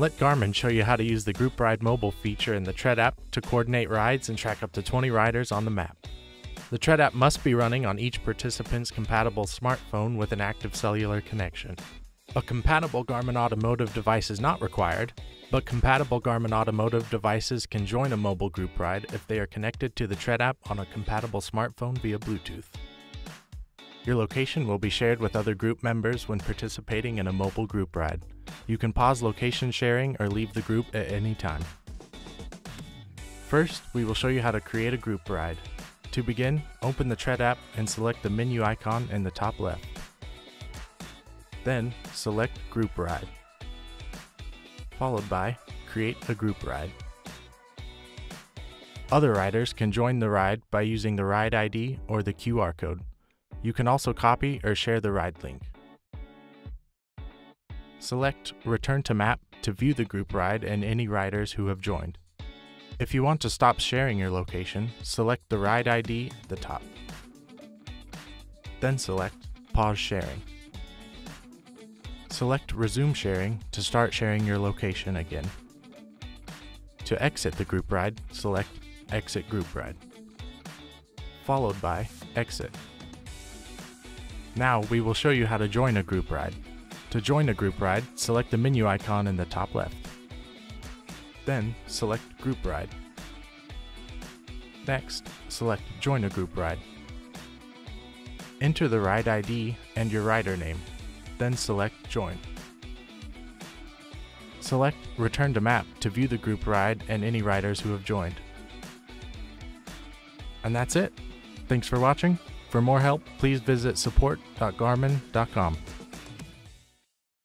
Let Garmin show you how to use the Group Ride mobile feature in the Tread app to coordinate rides and track up to 20 riders on the map. The Tread app must be running on each participant's compatible smartphone with an active cellular connection. A compatible Garmin Automotive device is not required, but compatible Garmin Automotive devices can join a mobile group ride if they are connected to the Tread app on a compatible smartphone via Bluetooth. Your location will be shared with other group members when participating in a mobile group ride. You can pause location sharing or leave the group at any time. First, we will show you how to create a group ride. To begin, open the Tread app and select the menu icon in the top left. Then, select Group Ride, followed by Create a Group Ride. Other riders can join the ride by using the ride ID or the QR code. You can also copy or share the ride link. Select Return to Map to view the group ride and any riders who have joined. If you want to stop sharing your location, select the ride ID at the top. Then select Pause Sharing. Select Resume Sharing to start sharing your location again. To exit the group ride, select Exit Group Ride, followed by Exit. Now we will show you how to join a group ride. To join a group ride, select the menu icon in the top left. Then select Group Ride. Next, select Join a Group Ride. Enter the ride ID and your rider name, then select Join. Select Return to Map to view the group ride and any riders who have joined. And that's it. Thanks for watching. For more help, please visit support.garmin.com.